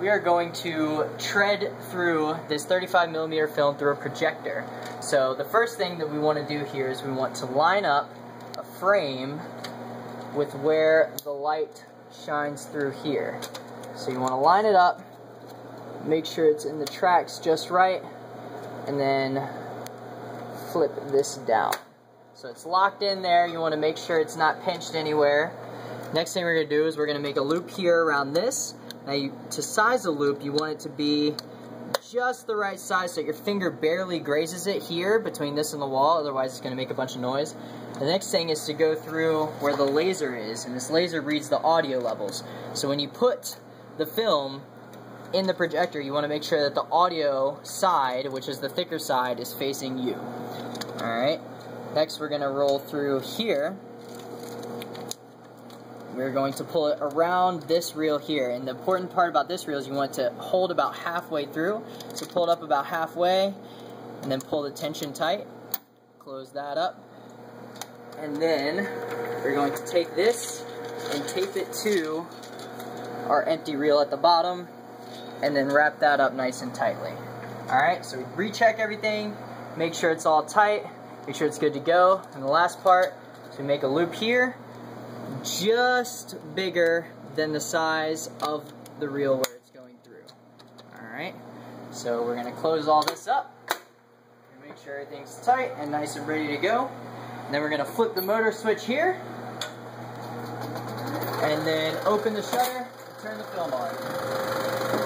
we are going to tread through this 35 millimeter film through a projector. So the first thing that we want to do here is we want to line up a frame with where the light shines through here. So you want to line it up, make sure it's in the tracks just right, and then flip this down. So it's locked in there, you want to make sure it's not pinched anywhere. Next thing we're going to do is we're going to make a loop here around this. Now you, to size a loop, you want it to be just the right size so your finger barely grazes it here between this and the wall, otherwise it's going to make a bunch of noise. The next thing is to go through where the laser is, and this laser reads the audio levels. So when you put the film in the projector, you want to make sure that the audio side, which is the thicker side, is facing you. Alright, next we're going to roll through here. We're going to pull it around this reel here, and the important part about this reel is you want to hold about halfway through. So pull it up about halfway, and then pull the tension tight. Close that up and then we're going to take this and tape it to our empty reel at the bottom and then wrap that up nice and tightly. Alright, so we recheck everything, make sure it's all tight, make sure it's good to go. And the last part is we make a loop here, just bigger than the size of the reel where it's going through. Alright, so we're going to close all this up, make sure everything's tight and nice and ready to go. And then we're going to flip the motor switch here. And then open the shutter and turn the film on.